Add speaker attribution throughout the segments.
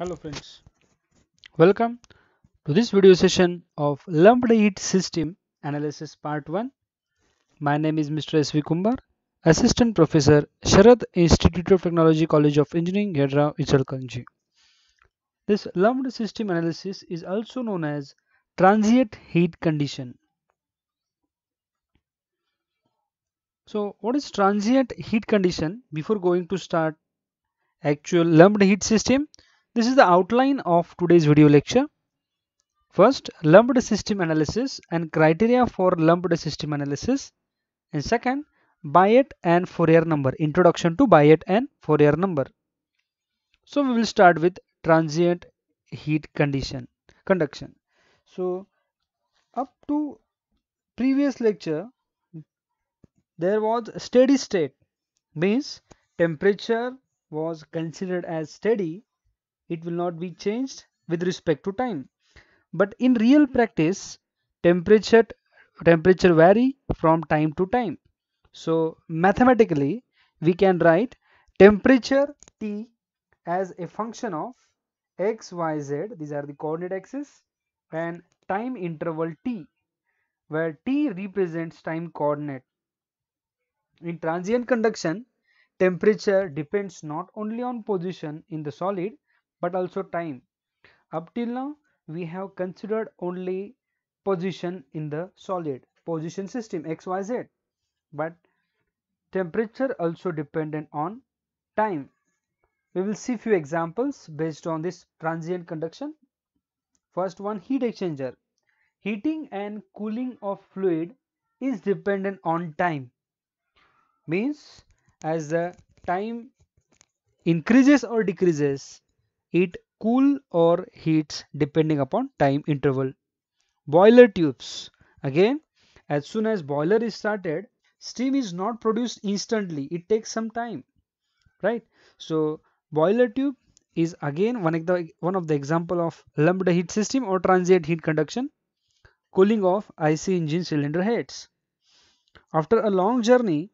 Speaker 1: Hello friends, welcome to this video session of lumped heat system analysis part 1. My name is Mr. S.V. Kumbar, Assistant Professor, Sharad Institute of Technology College of Engineering, Yadrav, Ichalkaranji. This lumped system analysis is also known as transient heat condition. So what is transient heat condition before going to start actual lumped heat system? This is the outline of today's video lecture. First, lumped system analysis and criteria for lumped system analysis. And second, Biot and Fourier number. Introduction to Biot and Fourier number. So we will start with transient heat condition conduction. So up to previous lecture, there was steady state means temperature was considered as steady it will not be changed with respect to time. But in real practice temperature temperature vary from time to time. So mathematically we can write temperature t as a function of x y z these are the coordinate axes and time interval t where t represents time coordinate. In transient conduction temperature depends not only on position in the solid but also time. Up till now we have considered only position in the solid position system xyz but temperature also dependent on time. We will see few examples based on this transient conduction. First one heat exchanger. Heating and cooling of fluid is dependent on time means as the time increases or decreases it cool or heats depending upon time interval. Boiler tubes. Again, as soon as boiler is started, steam is not produced instantly. It takes some time, right? So, boiler tube is again one of the one of the example of lumped heat system or transient heat conduction. Cooling of IC engine cylinder heads. After a long journey,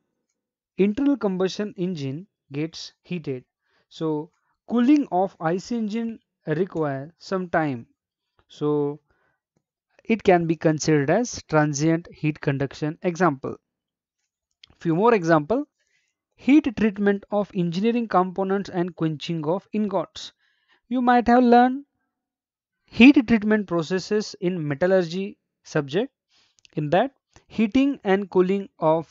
Speaker 1: internal combustion engine gets heated. So, cooling of IC engine require some time. So it can be considered as transient heat conduction example. Few more example. Heat treatment of engineering components and quenching of ingots. You might have learned heat treatment processes in metallurgy subject in that heating and cooling of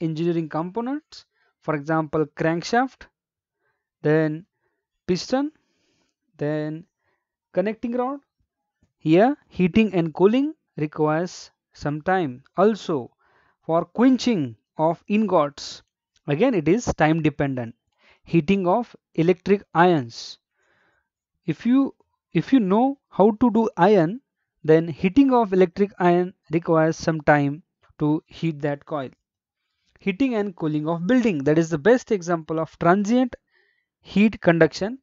Speaker 1: engineering components for example crankshaft then piston then connecting rod here heating and cooling requires some time. Also for quenching of ingots again it is time dependent. Heating of electric ions if you if you know how to do iron then heating of electric iron requires some time to heat that coil. Heating and cooling of building that is the best example of transient heat conduction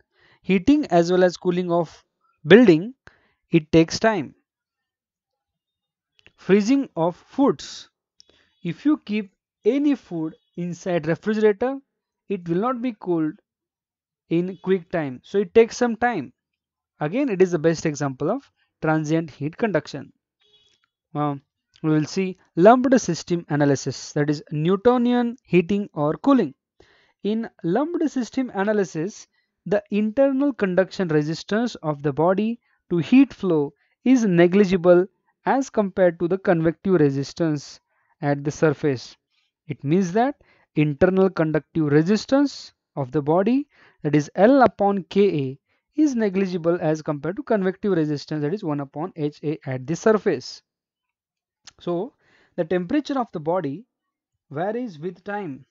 Speaker 1: heating as well as cooling of building it takes time. Freezing of foods. If you keep any food inside refrigerator it will not be cooled in quick time. So it takes some time. Again it is the best example of transient heat conduction. We will see lumped system analysis that is newtonian heating or cooling in lumped system analysis the internal conduction resistance of the body to heat flow is negligible as compared to the convective resistance at the surface. It means that internal conductive resistance of the body that is L upon Ka is negligible as compared to convective resistance that is 1 upon Ha at the surface. So the temperature of the body varies with time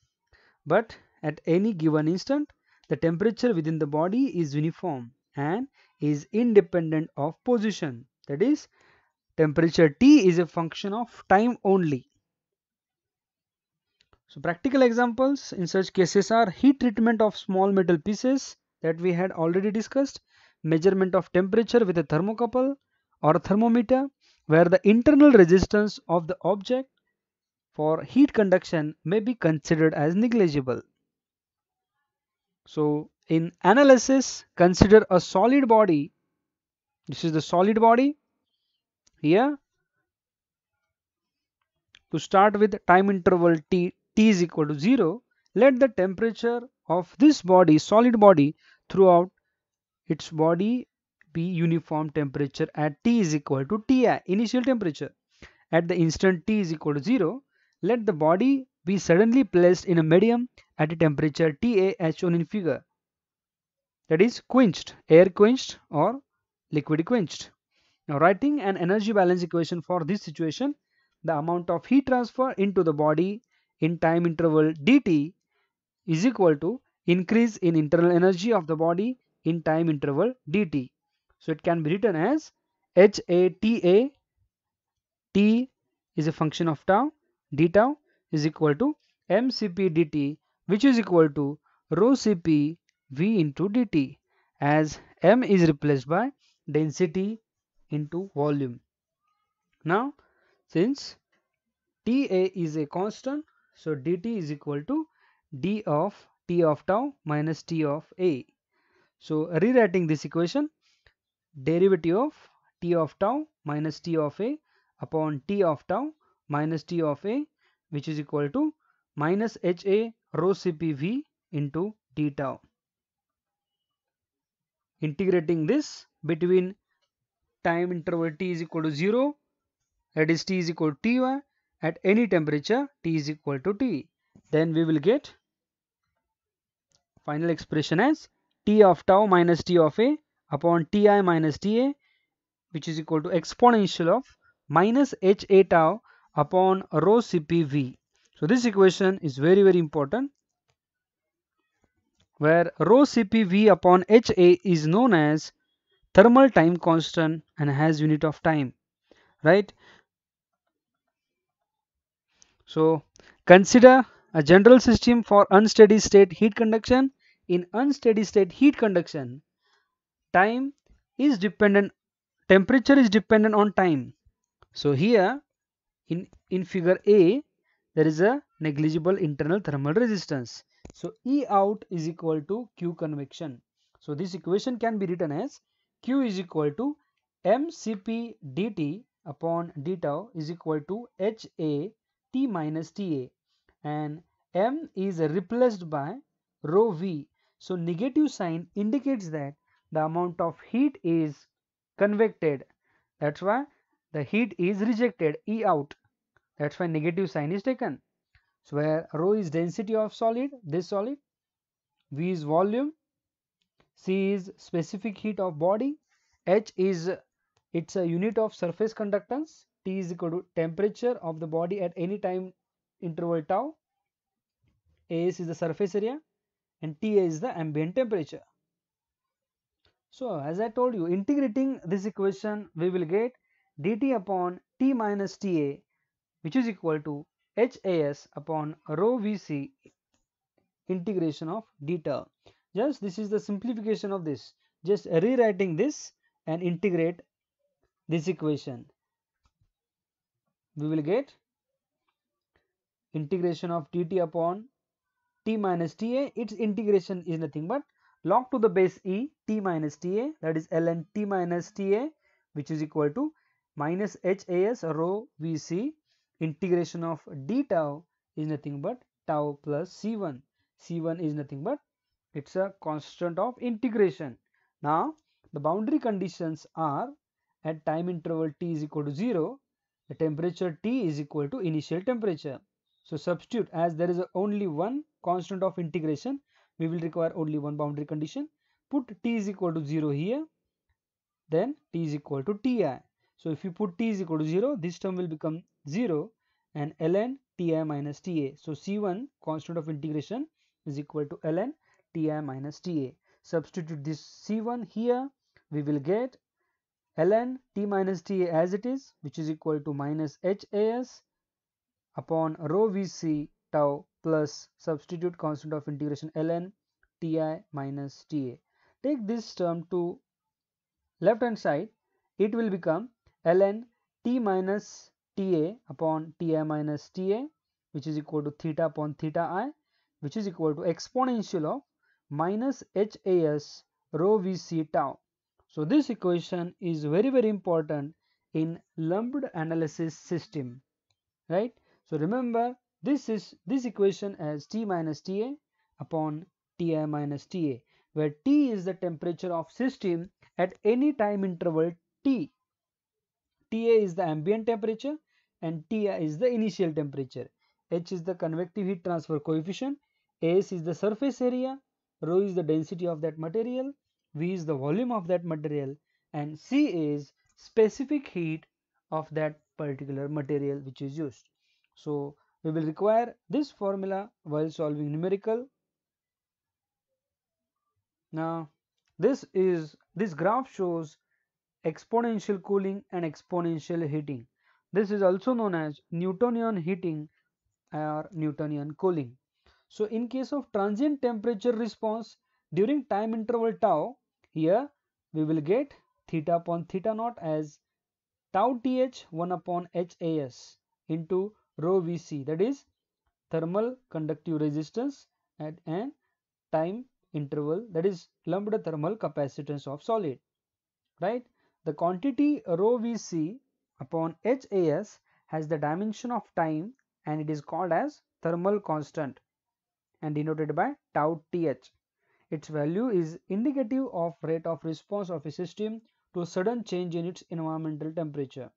Speaker 1: but at any given instant the temperature within the body is uniform and is independent of position. That is, temperature T is a function of time only. So practical examples in such cases are heat treatment of small metal pieces that we had already discussed, measurement of temperature with a thermocouple or a thermometer where the internal resistance of the object for heat conduction may be considered as negligible. So in analysis consider a solid body. This is the solid body here. To start with time interval t t is equal to 0 let the temperature of this body solid body throughout its body be uniform temperature at T is equal to Ti initial temperature. At the instant T is equal to 0, let the body be suddenly placed in a medium at a temperature Ta as shown in figure. That is quenched, air quenched or liquid quenched. Now writing an energy balance equation for this situation, the amount of heat transfer into the body in time interval dt is equal to increase in internal energy of the body in time interval dt. So it can be written as HATA T is a function of tau d tau is equal to mcp dt which is equal to rho cp v into dt as m is replaced by density into volume. Now since Ta is a constant so dt is equal to d of t of tau minus t of a. So rewriting this equation derivative of t of tau minus t of a upon t of tau minus t of a which is equal to minus ha rho cpv into d tau. Integrating this between time interval t is equal to 0 that is t is equal to ty at any temperature t is equal to t then we will get final expression as t of tau minus t of a upon Ti minus Ta which is equal to exponential of minus Ha tau upon rho Cpv. So this equation is very very important where rho Cpv upon Ha is known as thermal time constant and has unit of time right? So consider a general system for unsteady state heat conduction. In unsteady state heat conduction time is dependent temperature is dependent on time. So here in in figure a there is a negligible internal thermal resistance. So e out is equal to q convection. So this equation can be written as q is equal to mcp dt upon d tau is equal to ha t minus ta and m is replaced by rho v. So negative sign indicates that the amount of heat is convected. That's why the heat is rejected. E out that's why negative sign is taken. So where rho is density of solid this solid V is volume C is specific heat of body H is it's a unit of surface conductance T is equal to temperature of the body at any time interval tau AS is the surface area and TA is the ambient temperature. So as I told you integrating this equation we will get dt upon t minus ta which is equal to has upon rho vc integration of deta. Just this is the simplification of this. Just rewriting this and integrate this equation. We will get integration of dt upon t minus ta. Its integration is nothing but log to the base e t minus ta that is ln t minus ta which is equal to minus has rho vc integration of d tau is nothing but tau plus c1 c1 is nothing but it's a constant of integration. Now the boundary conditions are at time interval t is equal to 0 the temperature t is equal to initial temperature. So substitute as there is only one constant of integration we will require only one boundary condition. Put t is equal to 0 here then t is equal to ti so if you put t is equal to 0 this term will become 0 and ln ti minus ta so c1 constant of integration is equal to ln ti minus ta substitute this c1 here we will get ln t minus ta as it is which is equal to minus has upon rho vc tau plus substitute constant of integration ln ti minus ta. Take this term to left hand side it will become ln t minus ta upon ti minus ta which is equal to theta upon theta i which is equal to exponential of minus HAS rho Vc tau. So this equation is very very important in lumped analysis system, right? So remember this is this equation as T minus Ta upon Ti minus Ta where T is the temperature of system at any time interval T. Ta is the ambient temperature and Ti is the initial temperature. H is the convective heat transfer coefficient, S is the surface area, rho is the density of that material, V is the volume of that material and C is specific heat of that particular material which is used. So we will require this formula while solving numerical. Now this is this graph shows exponential cooling and exponential heating. This is also known as Newtonian heating or Newtonian cooling. So in case of transient temperature response during time interval tau, here we will get theta upon theta naught as tau th 1 upon HAS into rho Vc that is thermal conductive resistance at an time interval that is lumped thermal capacitance of solid right the quantity rho Vc upon HAS has the dimension of time and it is called as thermal constant and denoted by tau th. Its value is indicative of rate of response of a system to a sudden change in its environmental temperature.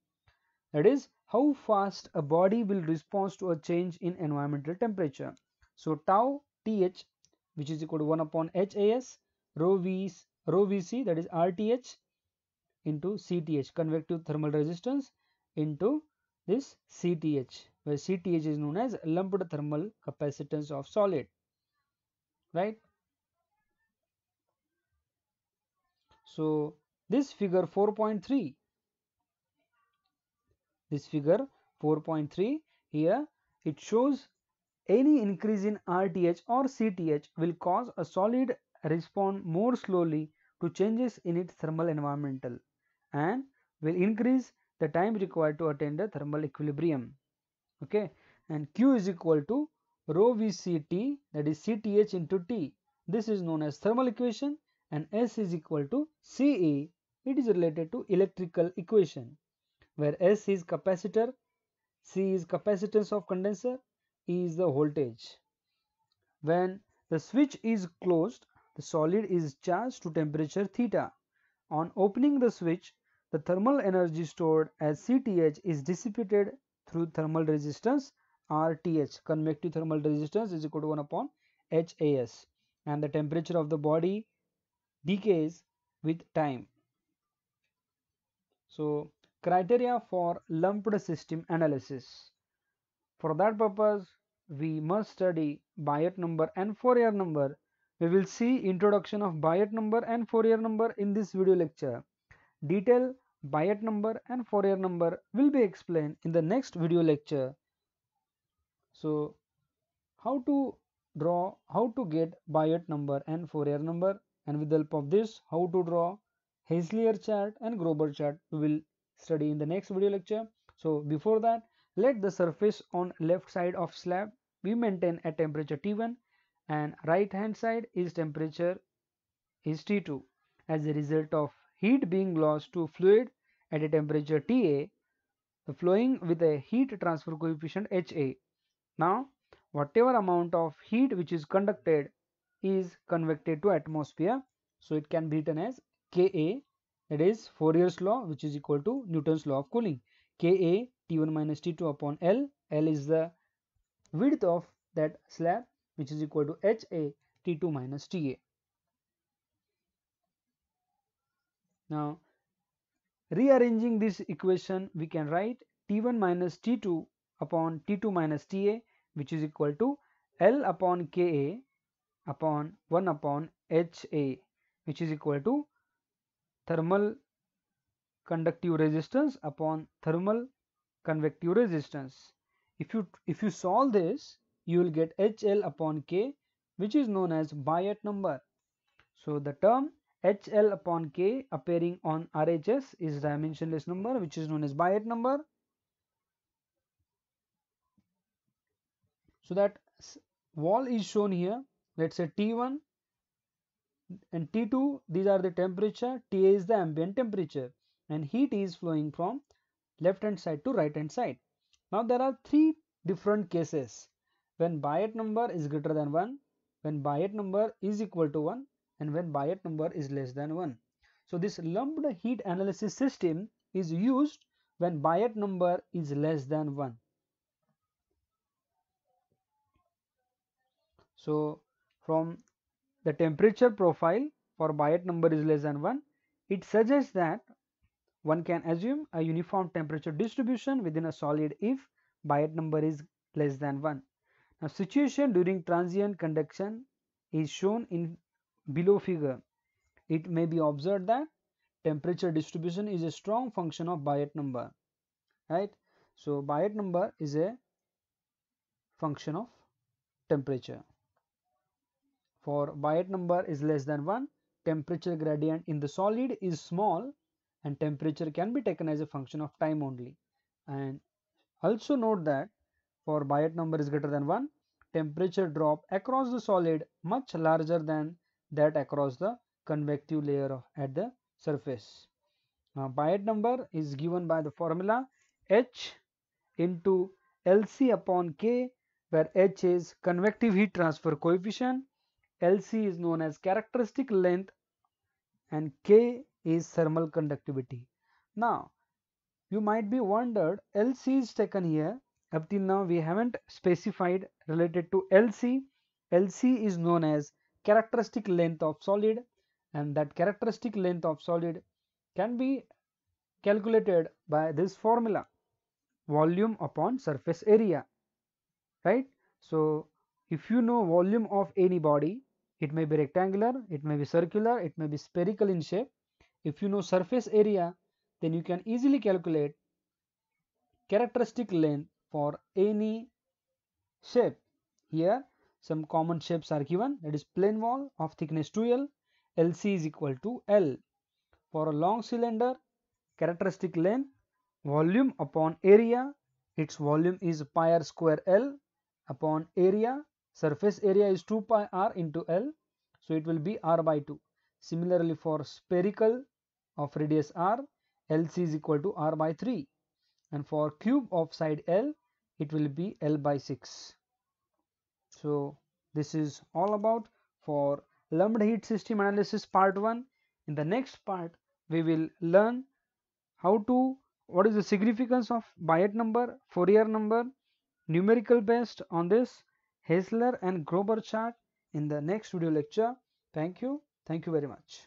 Speaker 1: That is how fast a body will respond to a change in environmental temperature. So tau th which is equal to 1 upon HAS rho, v, rho Vc that is RTH into CTH convective thermal resistance into this CTH where CTH is known as lumped thermal capacitance of solid right? So this figure 4.3 this figure 4.3 here it shows any increase in RTH or CTH will cause a solid respond more slowly to changes in its thermal environmental and will increase the time required to attain the thermal equilibrium. Okay? And q is equal to rho vct that is cth into t. This is known as thermal equation and s is equal to ce it is related to electrical equation where s is capacitor c is capacitance of condenser e is the voltage. When the switch is closed the solid is charged to temperature theta. On opening the switch the thermal energy stored as Cth is dissipated through thermal resistance Rth. Convective thermal resistance is equal to 1 upon HAS and the temperature of the body decays with time. So criteria for lumped system analysis. For that purpose we must study Biot number and Fourier number. We will see introduction of Biot number and Fourier number in this video lecture. Detail Biot number and Fourier number will be explained in the next video lecture. So how to draw, how to get Biot number and Fourier number and with the help of this how to draw Heisler chart and Grober chart we will study in the next video lecture. So before that let the surface on left side of slab be maintained at temperature T1 and right hand side is temperature is T2 as a result of heat being lost to fluid at a temperature Ta, flowing with a heat transfer coefficient Ha. Now, whatever amount of heat which is conducted is convected to atmosphere. So, it can be written as Ka that is Fourier's law which is equal to Newton's law of cooling. Ka T1 minus T2 upon L. L is the width of that slab which is equal to Ha T2 minus Ta. Now, Rearranging this equation, we can write T1 minus T2 upon T2 minus Ta which is equal to L upon Ka upon 1 upon Ha which is equal to thermal conductive resistance upon thermal convective resistance. If you if you solve this, you will get HL upon K which is known as Biot number. So the term HL upon K appearing on RHS is dimensionless number which is known as Biot number. So that wall is shown here. Let's say T1 and T2 these are the temperature, TA is the ambient temperature and heat is flowing from left hand side to right hand side. Now there are three different cases when Biot number is greater than 1, when Biot number is equal to 1 and when Biot number is less than 1. So this lumped heat analysis system is used when Biot number is less than 1. So from the temperature profile for Biot number is less than 1, it suggests that one can assume a uniform temperature distribution within a solid if Biot number is less than 1. Now situation during transient conduction is shown in below figure. It may be observed that temperature distribution is a strong function of Biot number, right? So Biot number is a function of temperature. For Biot number is less than 1, temperature gradient in the solid is small and temperature can be taken as a function of time only. And also note that for Biot number is greater than 1, temperature drop across the solid much larger than that across the convective layer at the surface. Now, Biot number is given by the formula H into LC upon K where H is convective heat transfer coefficient, LC is known as characteristic length and K is thermal conductivity. Now, you might be wondered LC is taken here up till now we haven't specified related to LC. LC is known as characteristic length of solid and that characteristic length of solid can be calculated by this formula volume upon surface area right so if you know volume of any body it may be rectangular it may be circular it may be spherical in shape if you know surface area then you can easily calculate characteristic length for any shape. Here some common shapes are given that is plane wall of thickness 2L, LC is equal to L. For a long cylinder characteristic length volume upon area its volume is pi r square L upon area surface area is 2 pi r into L so it will be r by 2. Similarly for spherical of radius r LC is equal to r by 3 and for cube of side L it will be L by 6. So this is all about for lumped heat system analysis part 1. In the next part we will learn how to what is the significance of Biot number, Fourier number, numerical based on this Heisler and Grober chart in the next video lecture. Thank you. Thank you very much.